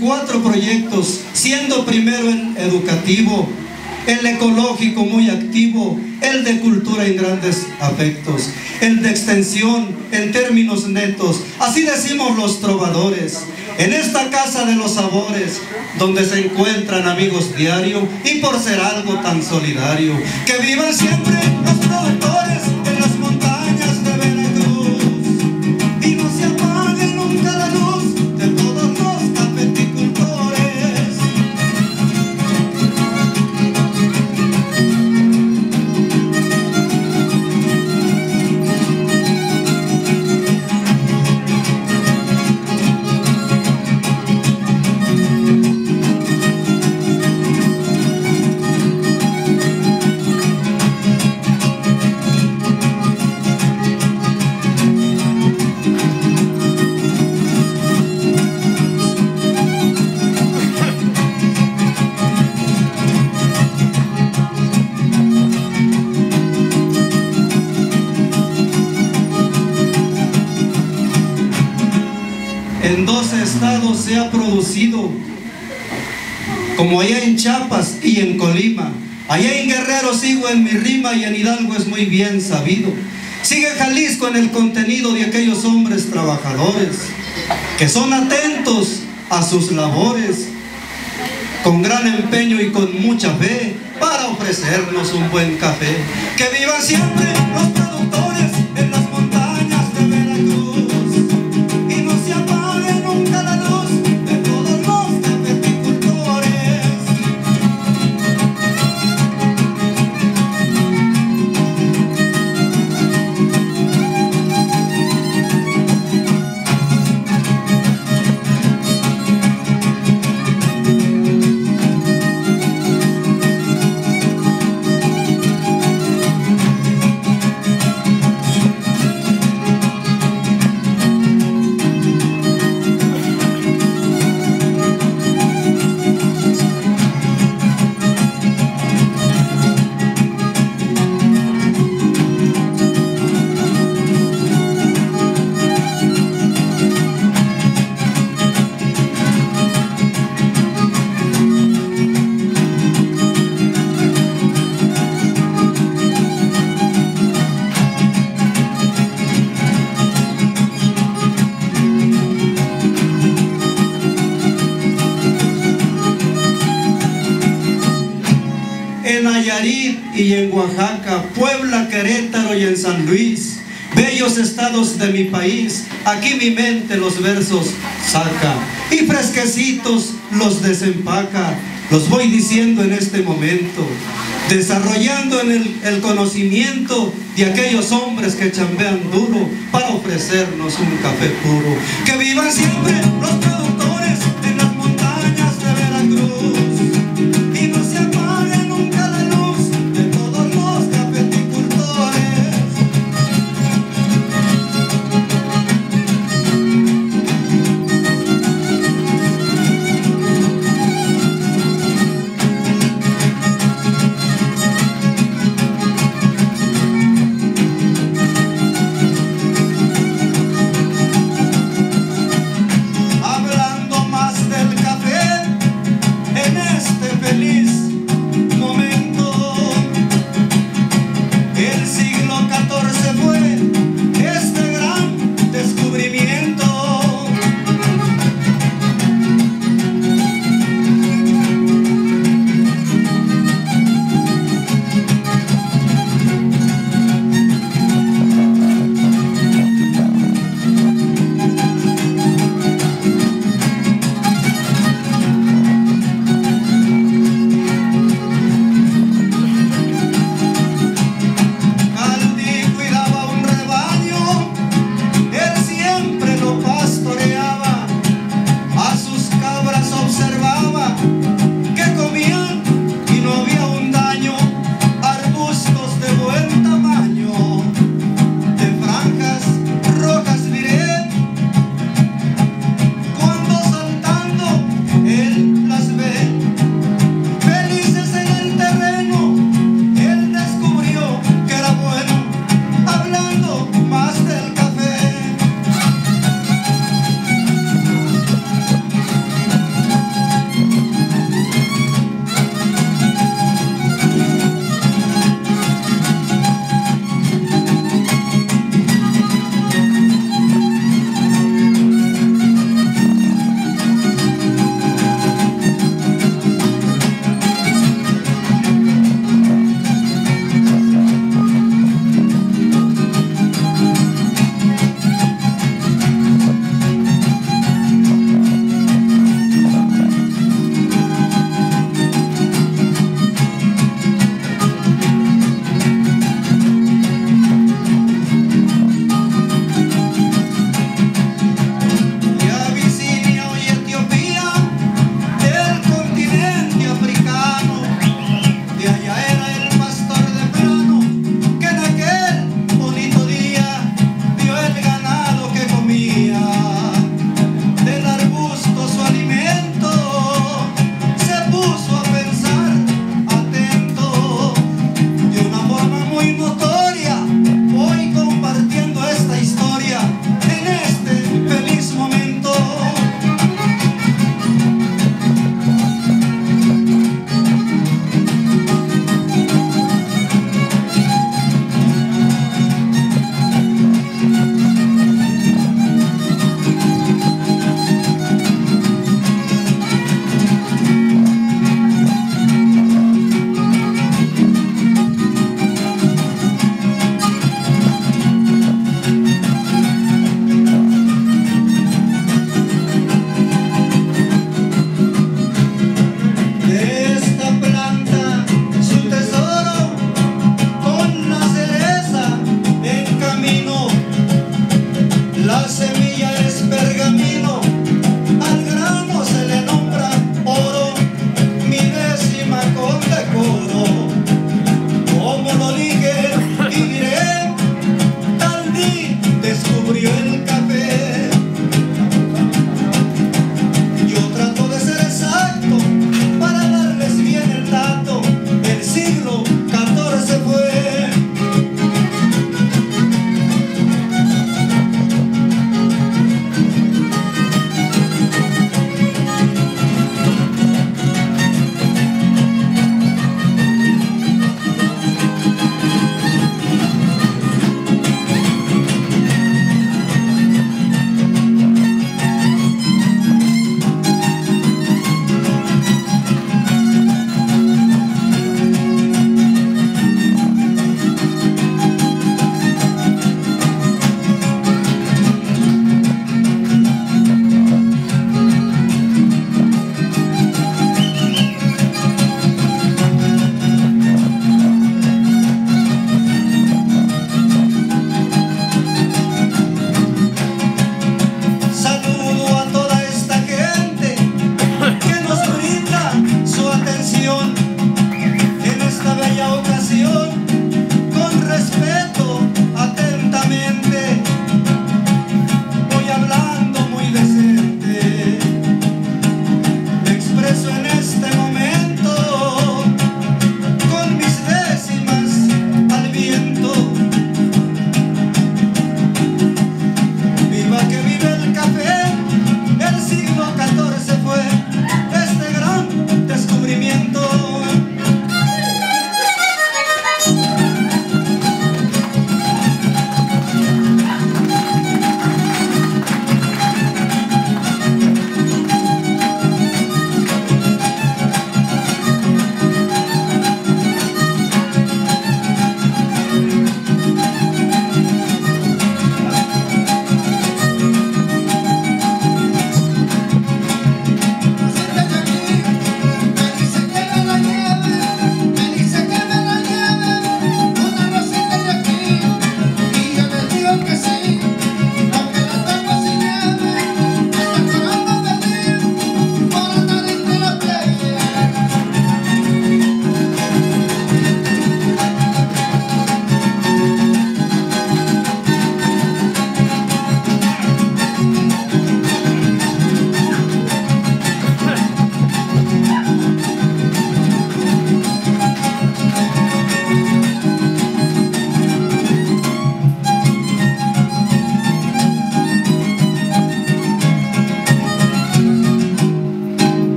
Cuatro proyectos, siendo primero el educativo, el ecológico muy activo, el de cultura en grandes afectos, el de extensión en términos netos, así decimos los trovadores. En esta casa de los sabores, donde se encuentran amigos diario y por ser algo tan solidario, que vivan siempre los En 12 estados se ha producido, como allá en Chiapas y en Colima. Allá en Guerrero sigo en mi rima y en Hidalgo es muy bien sabido. Sigue Jalisco en el contenido de aquellos hombres trabajadores que son atentos a sus labores, con gran empeño y con mucha fe para ofrecernos un buen café. Que vivan siempre los productores Y en Oaxaca, Puebla, Querétaro y en San Luis, bellos estados de mi país, aquí mi mente los versos saca. Y fresquecitos los desempaca, los voy diciendo en este momento, desarrollando en el, el conocimiento de aquellos hombres que chambean duro para ofrecernos un café puro, que vivan siempre los productores